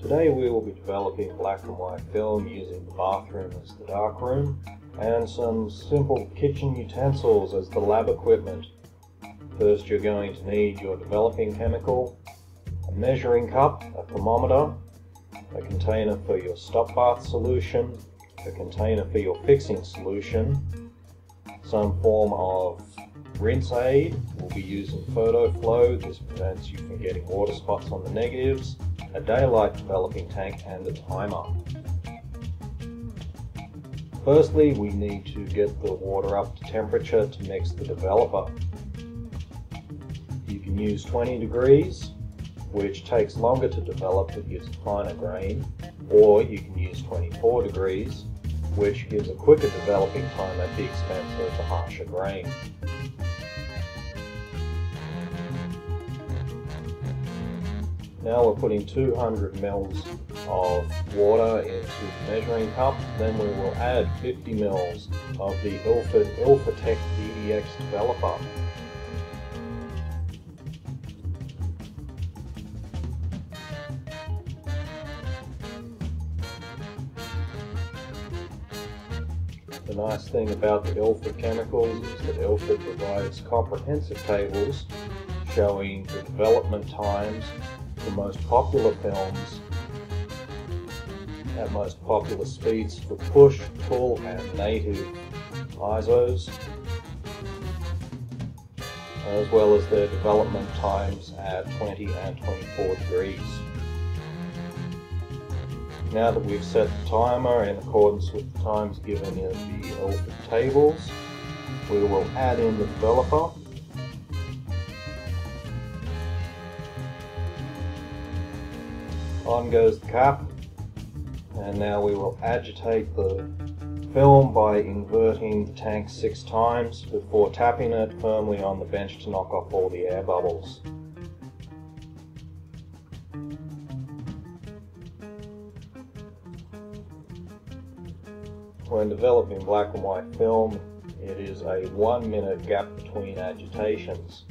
Today we will be developing black and white film using the bathroom as the darkroom and some simple kitchen utensils as the lab equipment. First you're going to need your developing chemical, a measuring cup, a thermometer, a container for your stop bath solution, a container for your fixing solution, some form of rinse aid. We'll be using PhotoFlo. This prevents you from getting water spots on the negatives a daylight developing tank and a timer. Firstly, we need to get the water up to temperature to mix the developer. You can use 20 degrees, which takes longer to develop but gives a finer grain, or you can use 24 degrees, which gives a quicker developing time at the expense of a harsher grain. Now we're putting 200 mils of water into the measuring cup. Then we will add 50 mils of the Ilford Ilfotec DD-X developer. The nice thing about the Ilford chemicals is that Ilford provides comprehensive tables showing the development times the most popular films at most popular speeds for push, pull and native ISOs. As well as their development times at 20 and 24 degrees. Now that we've set the timer in accordance with the times given in the Ilford tables, we will add in the developer On goes the cap. And now we will agitate the film by inverting the tank six times before tapping it firmly on the bench to knock off all the air bubbles. When developing black and white film, it is a one minute gap between agitations.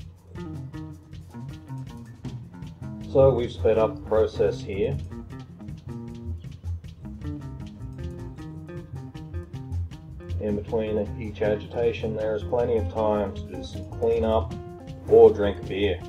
So we've sped up the process here. In between each agitation there is plenty of time to do some cleanup or drink a beer.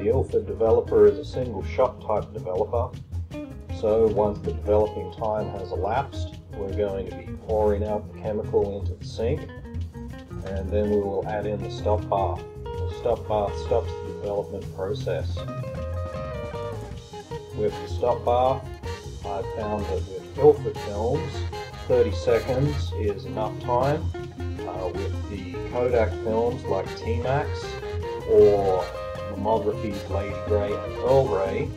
The Ilford developer is a single shot type developer, so once the developing time has elapsed, we're going to be pouring out the chemical into the sink, and then we will add in the stop bath. The stop bath stops the development process. With the stop bath, I've found that with Ilford films, 30 seconds is enough time. Uh, with the Kodak films like T-Max or Lomography's Lady Grey and Earl Grey,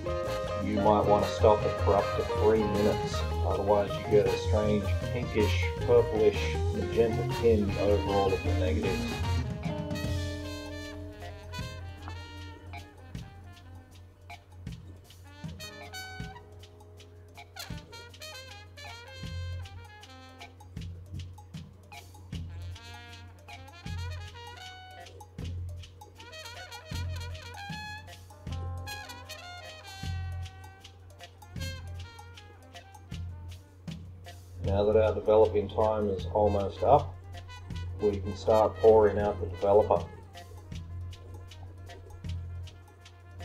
you might want to stop it for up to three minutes. Otherwise you get a strange pinkish, purplish, magenta tinge over all of the negatives. Now that our developing time is almost up, we can start pouring out the developer.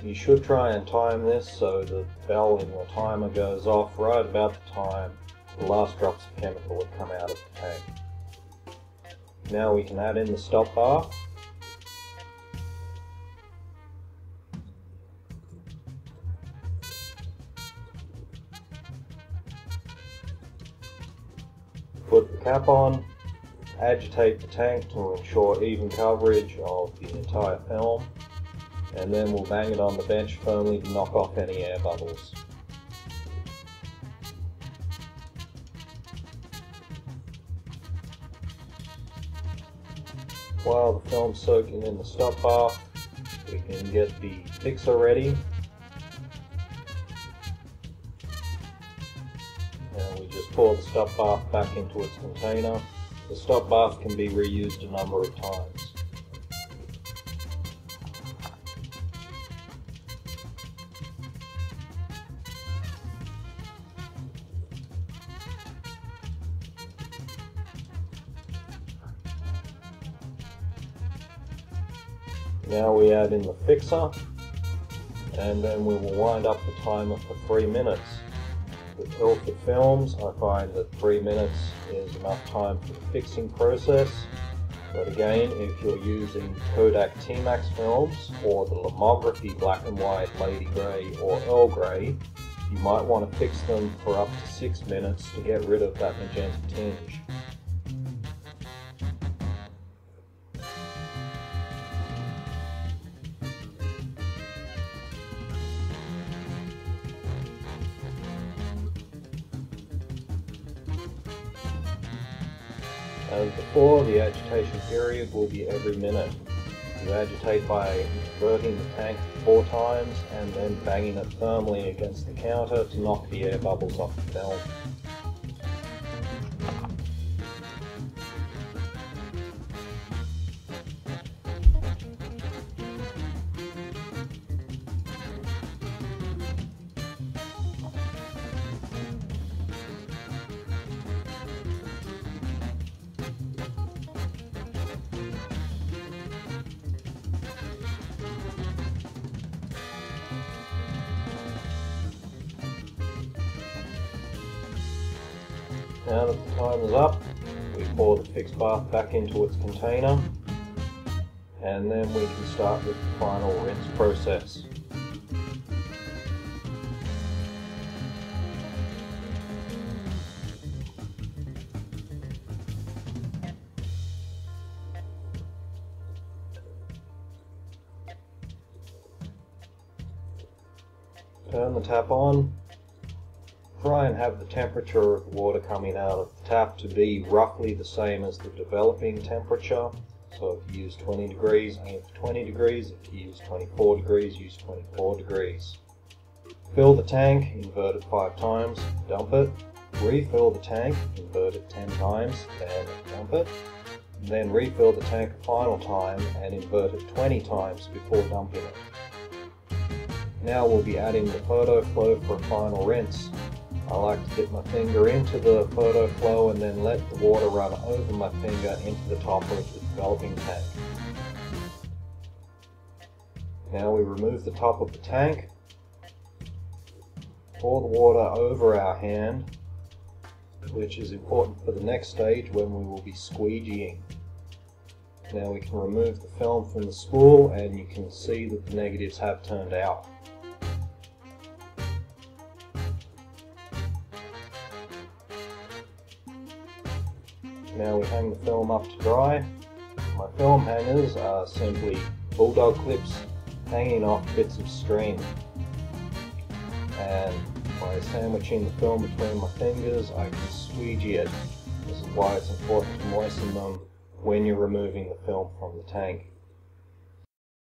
You should try and time this so the bell in your timer goes off right about the time the last drops of chemical have come out of the tank. Now we can add in the stop bath cap on, agitate the tank to ensure even coverage of the entire film, and then we'll bang it on the bench firmly to knock off any air bubbles. While the film's soaking in the stop bath, we can get the fixer ready pour the stop bath back into its container. The stop bath can be reused a number of times. Now we add in the fixer and then we will wind up the timer for 3 minutes. With Ilford films I find that 3 minutes is enough time for the fixing process but again if you're using Kodak T-Max films or the Lomography black and white Lady Grey or Earl Grey you might want to fix them for up to 6 minutes to get rid of that magenta tinge. As before, the agitation period will be every minute. You agitate by inverting the tank four times and then banging it firmly against the counter to knock the air bubbles off the film. Now that the time is up, we pour the fixed bath back into its container and then we can start with the final rinse process. Turn the tap on try and have the temperature of the water coming out of the tap to be roughly the same as the developing temperature. So if you use 20 degrees, aim for 20 degrees. If you use 24 degrees, use 24 degrees. Fill the tank, invert it 5 times, dump it. Refill the tank, invert it 10 times, and dump it. Then refill the tank a final time and invert it 20 times before dumping it. Now we'll be adding the PhotoFlo for a final rinse. I like to dip my finger into the PhotoFlo and then let the water run over my finger into the top of the developing tank. Now we remove the top of the tank, pour the water over our hand, which is important for the next stage when we will be squeegeeing. Now we can remove the film from the spool and you can see that the negatives have turned out. Hang the film up to dry. My film hangers are simply bulldog clips hanging off bits of string. And by sandwiching the film between my fingers, I can squeegee it. This is why it's important to moisten them when you're removing the film from the tank.